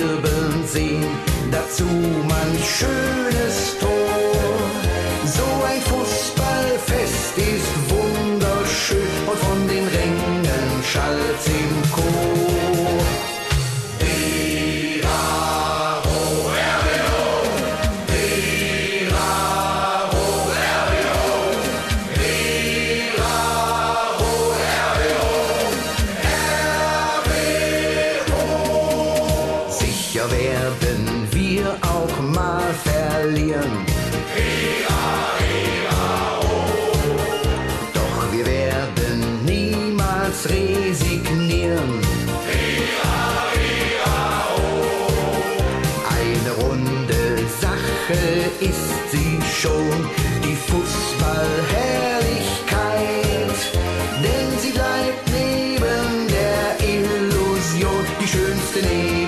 wirbeln sehen, dazu manch schönes Tor. So ein Fußballfest ist wunderschön und von den Rängen schallt's im Chor. Werden wir auch mal verlieren. Doch wir werden niemals resignieren. Eine runde Sache ist sie schon, die Fußballherrlichkeit. Denn sie bleibt neben der Illusion die schönste Nebensächlichkeit.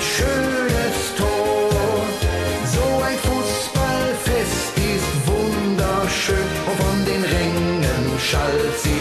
Schönes Tor. So ein Fußballfest ist wunderschön und von den Rängen schallt sie